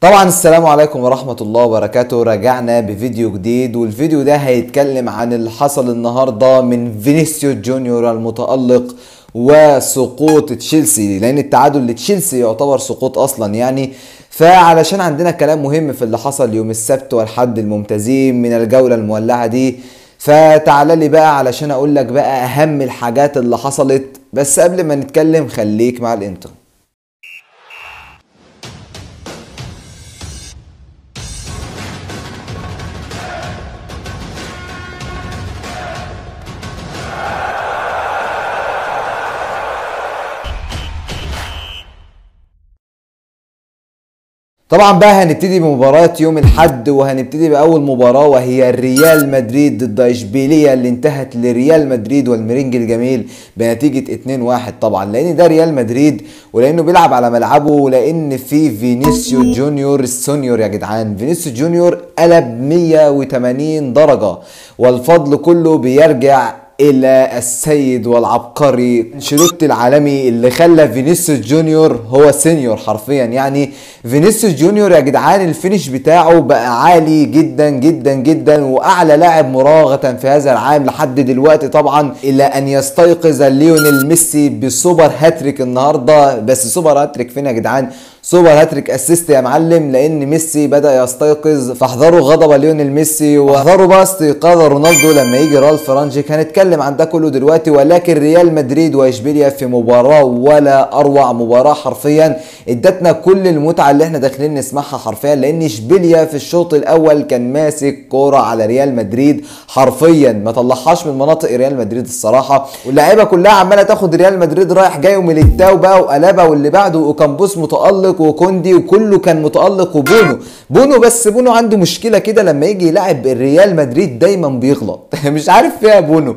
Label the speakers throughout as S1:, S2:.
S1: طبعا السلام عليكم ورحمة الله وبركاته. رجعنا بفيديو جديد والفيديو ده هيتكلم عن اللي حصل النهاردة من فينيسيوس جونيور المتألق وسقوط تشيلسي لأن التعادل لتشيلسي يعتبر سقوط أصلا يعني. فعلشان عندنا كلام مهم في اللي حصل يوم السبت والحد الممتازين من الجولة المولعة دي فتعالى لي بقى علشان أقول لك بقى أهم الحاجات اللي حصلت. بس قبل ما نتكلم خليك مع الانترو طبعا بقى هنبتدي بمباراة يوم الحد وهنبتدي بأول مباراة وهي ريال مدريد ضد إشبيلية اللي انتهت لريال مدريد والميرنجي الجميل بنتيجة 2-1 طبعا. لأن ده ريال مدريد ولأنه بيلعب على ملعبه ولأن في فينيسيو جونيور السينيور يا جدعان. فينيسيو جونيور قلب 180 درجة والفضل كله بيرجع إلى السيد والعبقري أنشيلوتي العالمي اللي خلى فينيسيوس جونيور هو سينيور حرفيا. يعني فينيسيوس جونيور يا جدعان الفينش بتاعه بقى عالي جدا جدا جدا وأعلى لاعب مراوغه في هذا العام لحد دلوقتي طبعا إلى أن يستيقظ ليونيل ميسي بسوبر هاتريك النهارده. بس سوبر هاتريك فين يا جدعان؟ سوبر هاتريك assist يا معلم لأن ميسي بدأ يستيقظ. فاحذروا غضب ليونيل ميسي واحذروا بقى استيقاظ رونالدو لما يجي رالف رانجيك هنتكلم عن ده كله دلوقتي ولكن ريال مدريد واشبيليا في مباراة ولا أروع مباراة حرفيا. ادتنا كل المتعة اللي إحنا داخلين نسمعها حرفيا لأن اشبيليا في الشوط الأول كان ماسك كورة على ريال مدريد حرفيا. ما طلعهاش من مناطق ريال مدريد الصراحة. واللعيبة كلها عمالة تاخد ريال مدريد رايح جاي وميليتاو بقى وقلبه واللي بعده وأوكامبوس متألق وكوندي وكله كان متألق وبونو. بونو بس بونو عنده مشكلة كده لما يجي يلعب الريال مدريد دايما بيغلط. مش عارف فيها بونو.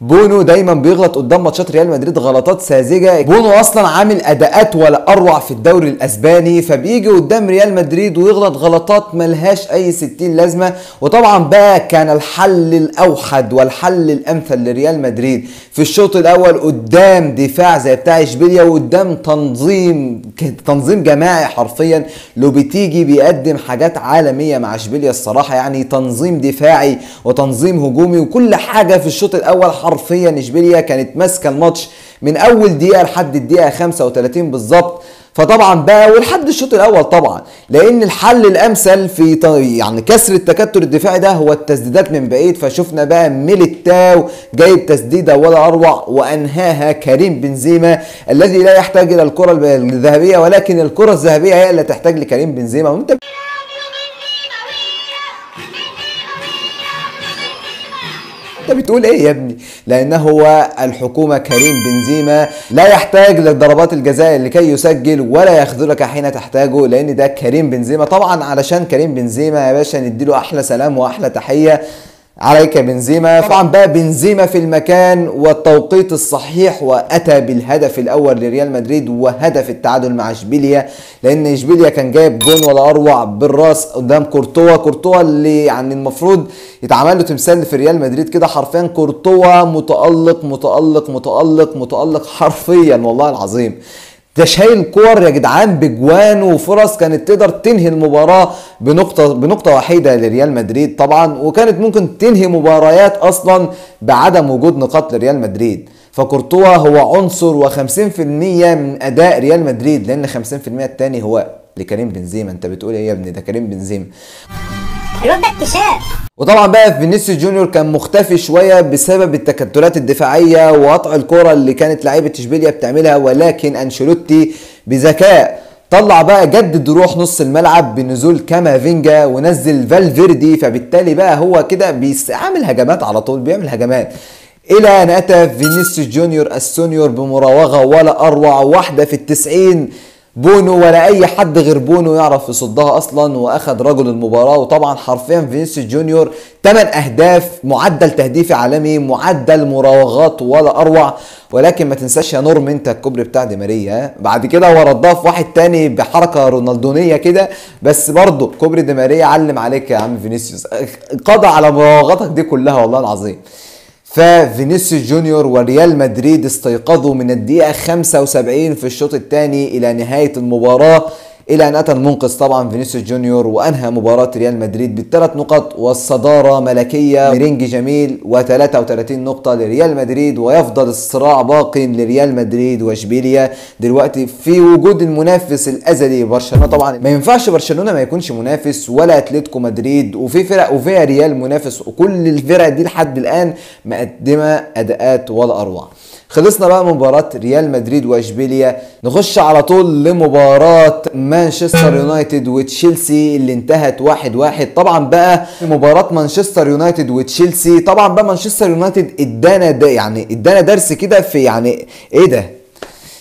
S1: بونو دايما بيغلط قدام ماتشات ريال مدريد غلطات ساذجة. بونو أصلا عامل أداءات ولا أروع في الدوري الأسباني فبيجي قدام ريال مدريد ويغلط غلطات ملهاش أي 60 لازمة. وطبعا بقى كان الحل الأوحد والحل الأمثل لريال مدريد. في الشوط الأول قدام دفاع زي بتاع إشبيليا وقدام تنظيم تنظيم جماعي حرفيا. لوبيتيجي بيقدم حاجات عالمية مع إشبيليا الصراحة يعني تنظيم دفاعي وتنظيم هجومي وكل حاجة في الشوط الأول حرفيا إشبيليا كانت ماسكة الماتش من أول دقيقة لحد الدقيقة 35 بالظبط. فطبعا بقى ولحد الشوط الأول طبعا لأن الحل الأمثل في يعني كسر التكتل الدفاعي ده هو التسديدات من بعيد. فشفنا بقى ميليتاو جايب تسديدة ولا اروع وأنهاها كريم بنزيما الذي لا يحتاج إلى الكرة الذهبية ولكن الكرة الذهبية هي اللي تحتاج لكريم بنزيما. وانت انت بتقول إيه يا ابني؟ لأن هو الحكومة كريم بنزيما لا يحتاج لضربات الجزاء لكي يسجل ولا يخذلك حين تحتاجه لأن ده كريم بنزيما. طبعا علشان كريم بنزيما يا باشا نديله أحلى سلام وأحلى تحية. عليك بنزيما طبعا. بقى بنزيما في المكان والتوقيت الصحيح وأتى بالهدف الأول لريال مدريد وهدف التعادل مع إشبيليا لأن إشبيليا كان جايب جون ولا أروع بالرأس قدام كورتوا. كورتوا اللي يعني المفروض يتعمل له تمثال في ريال مدريد كده حرفيا. كورتوا متألق متألق متألق متألق حرفيا والله العظيم. ده شايل كور يا جدعان بجوان وفرص كانت تقدر تنهي المباراة بنقطه بنقطة وحيدة لريال مدريد طبعا وكانت ممكن تنهي مباريات أصلا بعدم وجود نقاط لريال مدريد. فكورتوا هو عنصر و50% من أداء ريال مدريد لأن 50% الثاني هو لكريم بنزيما. أنت بتقول إيه يا ابني؟ ده كريم بنزيما.
S2: ده اكتشاف.
S1: وطبعا بقى فينيسيوس جونيور كان مختفي شوية بسبب التكتلات الدفاعية وقطع الكرة اللي كانت لعيبة إشبيليا بتعملها ولكن أنشيلوتي بذكاء طلع بقى جدد روح نص الملعب بنزول كامافينجا ونزل فالفيردي فبالتالي بقى هو كده بيعمل هجمات على طول بيعمل هجمات. إلى أن أتى فينيسيوس جونيور السينيور بمراوغة ولا أروع واحدة في التسعين بونو ولا أي حد غير بونو يعرف يصدها أصلا وأخد رجل المباراة. وطبعا حرفيا فينيسيوس جونيور 8 أهداف معدل تهديفي عالمي معدل مراوغات ولا أروع. ولكن ما تنساش يا نورم انت الكوبري بتاع دي ماريا. بعد كده هو ردها في واحد تاني بحركة رونالدونية كده. بس برضه كوبري دي ماريا علم عليك يا عم فينيسيوس. قضى على مراوغاتك دي كلها والله العظيم. ففينيسيوس جونيور وريال مدريد استيقظوا من الدقيقة 75 في الشوط الثاني إلى نهاية المباراة. إلى أن أتى المنقذ طبعا فينيسيوس جونيور وأنهى مباراة ريال مدريد بالثلاث نقط والصدارة ملكية. ميرينجي جميل و33 نقطة لريال مدريد ويفضل الصراع باق لريال مدريد واشبيليا دلوقتي في وجود المنافس الأزلي برشلونة. طبعا ما ينفعش برشلونة ما يكونش منافس ولا أتلتيكو مدريد. وفي فرق وفيها ريال منافس. وكل الفرق دي لحد الآن مقدمة أداءات ولا أروع. خلصنا بقى مباراة ريال مدريد واشبيليا نخش على طول لمباراة مانشستر يونايتد وتشيلسي اللي انتهت واحد واحد. طبعا بقى مباراة مانشستر يونايتد وتشيلسي طبعا بقى مانشستر يونايتد ادانا ده يعني ادانا درس كده في يعني إيه ده؟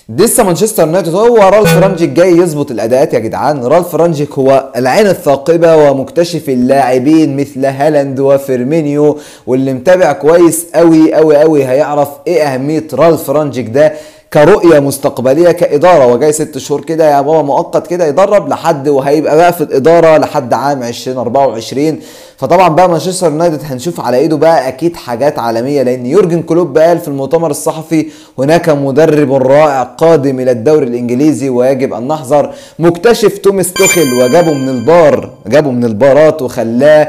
S1: لسه مانشستر يونايتد هو رالف رانجيك جاي يظبط الأداءات يا جدعان. رالف رانجيك هو العين الثاقبة ومكتشف اللاعبين مثل هالاند وفيرمينو واللي متابع كويس قوي قوي قوي هيعرف إيه أهمية رالف رانجيك ده. كرؤية مستقبلية كإدارة. وجاي ست شهور كده يا بابا مؤقت كده يدرب لحد وهيبقى بقى في الإدارة لحد عام 2024 فطبعا بقى مانشستر يونايتد هنشوف على إيده بقى أكيد حاجات عالمية لأن يورجن كلوب قال في المؤتمر الصحفي هناك مدرب رائع قادم إلى الدوري الإنجليزي ويجب أن نحذر. مكتشف توماس توخيل وجابه من البار جابه من البارات وخلاه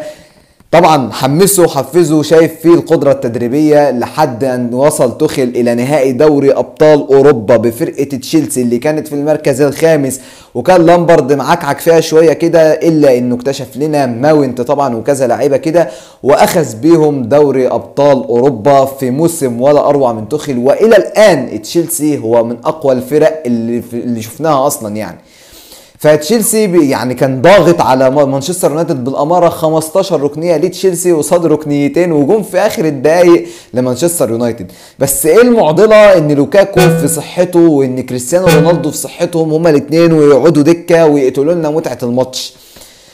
S1: طبعا حمسه وحفزه شايف فيه القدرة التدريبية لحد أن وصل توخيل إلى نهائي دوري أبطال أوروبا بفرقة تشيلسي اللي كانت في المركز الخامس. وكان لامبارد معكعك فيها شوية كده إلا إنه اكتشف لنا ماونت طبعا وكذا لعيبة كده وأخذ بيهم دوري أبطال أوروبا في موسم ولا أروع من توخيل وإلى الآن تشيلسي هو من أقوى الفرق اللي, اللي شفناها أصلا يعني. فتشيلسي يعني كان ضاغط على مانشستر يونايتد بالأمارة 15 ركنية لتشيلسي وصاد ركنيتين وجون في آخر الدقائق لمانشستر يونايتد. بس إيه المعضلة؟ إن لوكاكو في صحته وإن كريستيانو رونالدو في صحتهم هما الاثنين ويقعدوا دكة ويقتلوا لنا متعة الماتش.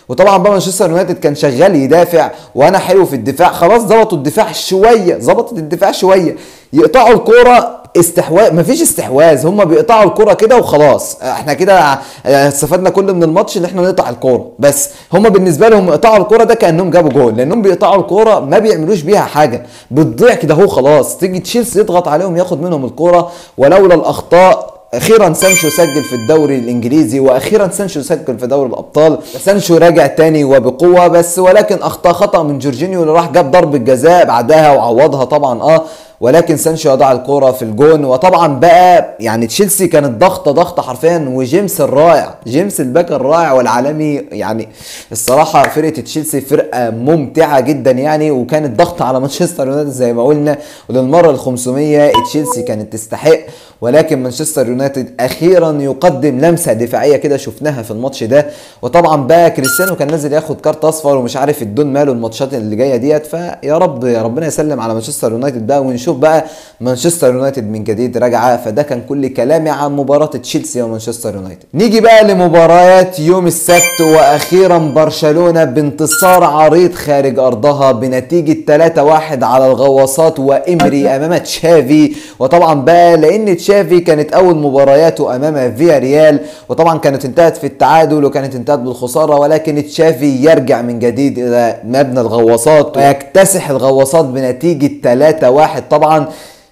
S1: وطبعا بقى مانشستر يونايتد كان شغال يدافع وأنا حلو في الدفاع. خلاص ظبطوا الدفاع شوية ظبطت الدفاع شوية. يقطعوا الكورة استحواذ مفيش استحواذ هم بيقطعوا الكرة كده وخلاص. إحنا كده استفدنا كل من الماتش ان إحنا نقطع الكرة بس هم بالنسبة لهم يقطعوا الكرة ده كأنهم جابوا جول لأنهم بيقطعوا الكرة ما بيعملوش بيها حاجة. بتضيع كده اهو خلاص. تيجي تشيلسي يضغط عليهم ياخد منهم الكرة ولولا الأخطاء أخيرا سانشو سجل في الدوري الإنجليزي وأخيرا سانشو سجل في دوري الأبطال. سانشو راجع تاني وبقوة بس ولكن اخطا خطأ من جورجينيو اللي راح جاب ضربة جزاء بعدها وعوضها طبعا. آه ولكن سانشو يضع الكرة في الجون وطبعا بقى يعني تشيلسي كانت ضغطة ضغطة حرفيا وجيمس الرائع جيمس الباك الرائع والعالمي يعني الصراحة فرقة تشيلسي فرقة ممتعة جدا يعني وكانت ضغطة على مانشستر يونايتد زي ما قلنا. وللمرة ال 500 تشيلسي كانت تستحق ولكن مانشستر يونايتد أخيرا يقدم لمسة دفاعية كده شفناها في الماتش ده. وطبعا بقى كريستيانو كان نازل ياخد كارت أصفر ومش عارف الدون ماله الماتشات اللي جاية ديت. فيا رب يا ربنا يسلم على مانشستر يونايتد بقى ونشوف بقى مانشستر يونايتد من جديد راجعة فده كان كل كلامي عن مباراة تشيلسي ومانشستر يونايتد. نيجي بقى لمباريات يوم السبت وأخيرا برشلونة بانتصار عريض خارج أرضها بنتيجة 3-1 على الغواصات وامري أمام تشافي. وطبعا بقى لأن تشافي تشافي كانت أول مبارياته أمام فيا ريال وطبعا كانت انتهت في التعادل وكانت انتهت بالخسارة ولكن تشافي يرجع من جديد إلى مبنى الغواصات ويكتسح الغواصات بنتيجة 3-1 طبعا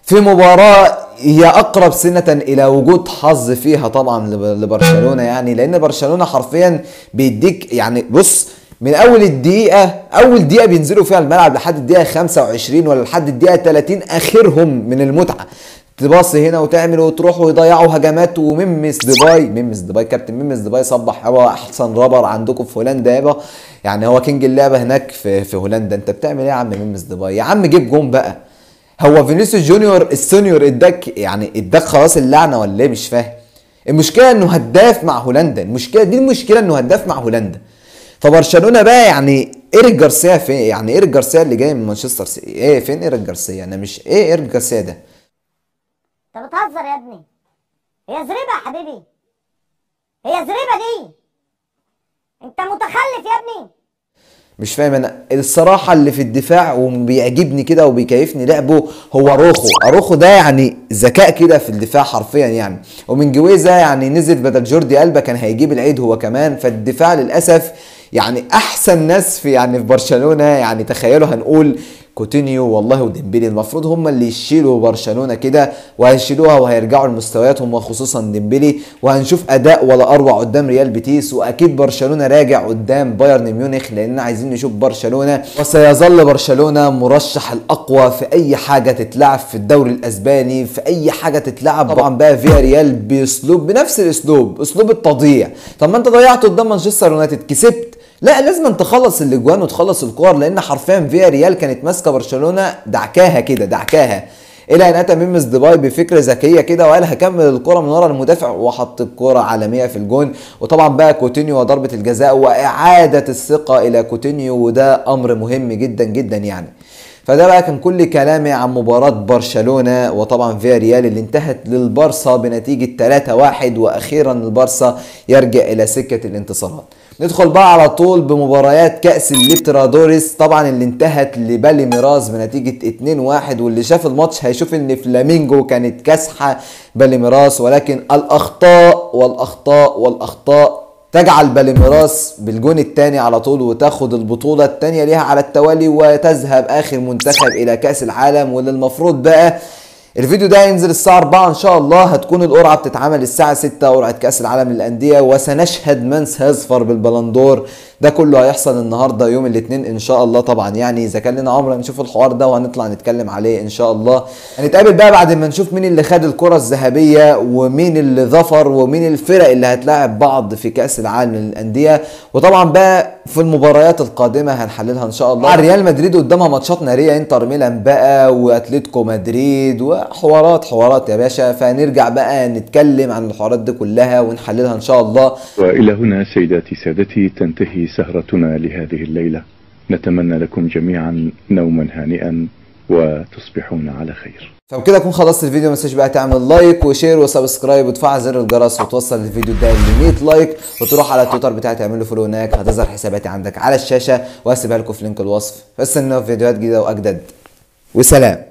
S1: في مباراة هي أقرب سنة إلى وجود حظ فيها طبعا لبرشلونة يعني لأن برشلونة حرفيا بيديك يعني بص من أول الدقيقة أول دقيقة بينزلوا فيها الملعب لحد الدقيقة 25 ولا لحد الدقيقة 30 آخرهم من المتعة. تباص هنا وتعمل وتروح ويضيعوا هجمات وممفيس ديباي ممفيس ديباي كابتن ممفيس ديباي صبح يابا أحسن رابر عندكم في هولندا يابا. يعني هو king اللعبة هناك في في هولندا. أنت بتعمل إيه يا عم ممفيس ديباي؟ يا عم جيب جون بقى. هو فينيسيوس جونيور السونيور اداك يعني اداك خلاص اللعنة ولا إيه؟ مش فاهم. المشكلة إنه هداف مع هولندا المشكلة دي المشكلة إنه هداف مع هولندا. فبرشلونة بقى يعني إيريك جارسيا فين؟ يعني إيريك جارسيا اللي جاي من مانشستر سيتي إيه فين إيريك جارسيا؟ أنا مش إيه إيريك جارسيا ده؟
S2: أنت بتهزر يا ابني. هي زريبة يا حبيبي. هي زريبة دي. أنت متخلف يا ابني.
S1: مش فاهم أنا الصراحة اللي في الدفاع وبيعجبني كده وبيكيفني لعبه هو أروخو. أروخو ده يعني ذكاء كده في الدفاع حرفيا يعني. ومينجويزا يعني نزل بدل جوردي ألبا كان هيجيب العيد هو كمان. فالدفاع للأسف يعني أحسن ناس في يعني في برشلونة يعني تخيلوا هنقول كوتينيو والله وديمبلي المفروض هم اللي يشيلوا برشلونة كده وهيشيلوها وهيرجعوا لمستوياتهم وخصوصا ديمبلي وهنشوف أداء ولا أروع قدام ريال بيتيس وأكيد برشلونة راجع قدام بايرن ميونخ لاننا عايزين نشوف برشلونة. وسيظل برشلونة مرشح الأقوى في أي حاجة تتلعب في الدوري الأسباني في أي حاجة تتلعب طبعا. بقى فياريال بأسلوب بنفس الأسلوب أسلوب التضييع. طب ما أنت ضيعت قدام مانشستر يونايتد كسبت. لا لازم تخلص الأجوان وتخلص الكور لأن حرفيا فياريال كانت ماسكة برشلونة دعكاها كده دعكاها. إلى أن أتى ممفيس ديباي بفكرة ذكية كده وقال هكمل الكره من ورا المدافع وحط الكره عالميه في الجون. وطبعا بقى كوتينيو وضربة الجزاء وإعادة الثقة إلى كوتينيو وده أمر مهم جدا جدا يعني. فده بقى كان كل كلامي عن مباراة برشلونة وطبعا فياريال اللي انتهت للبارسا بنتيجة 3-1 وأخيرا البارسا يرجع إلى سكة الانتصارات. ندخل بقى على طول بمباريات كأس الليبرتادوريس طبعا اللي انتهت لبالميراس بنتيجة 2-1 واللي شاف الماتش هيشوف إن فلامينجو كانت كاسحة بالميراس ولكن الأخطاء والأخطاء والأخطاء تجعل بالميراس بالجون الثاني على طول وتاخد البطولة الثانية ليها على التوالي وتذهب آخر منتخب إلى كأس العالم. واللي المفروض بقى الفيديو ده هينزل الساعة 4 إن شاء الله. هتكون القرعة بتتعمل الساعة 6 قرعة كأس العالم للأندية. وسنشهد من سيظفر بالبلندور. ده كله هيحصل النهارده يوم الاثنين إن شاء الله طبعا. يعني إذا كان لنا عمر نشوف الحوار ده وهنطلع نتكلم عليه إن شاء الله. هنتقابل بقى بعد ما نشوف مين اللي خد الكرة الذهبية ومين اللي ظفر ومين الفرق اللي هتلاعب بعض في كأس العالم للأندية. وطبعا بقى في المباريات القادمة هنحللها إن شاء الله. ريال مدريد قدامها ماتشات نارية إنتر ميلان بقى وأتلتيكو مدريد وحوارات حوارات يا باشا. فنرجع بقى نتكلم عن الحوارات دي كلها ونحللها إن شاء الله.
S3: وإلى هنا سيداتي سادتي تنتهي سهرتنا لهذه الليلة. نتمنى لكم جميعا نوما هانئا وتصبحون على خير.
S1: فبكده أكون خلصت الفيديو. ما تنساش بقى تعمل like و share و subscribe وتفعل زر الجرس وتوصل الفيديو ده ل 100 like. وتروح على تويتر بتاعي تعمل له follow هناك. هتظهر حساباتي عندك على الشاشة. وهسيبها لكم في link الوصف. بس في فيديوهات جديدة وأجدد. وسلام.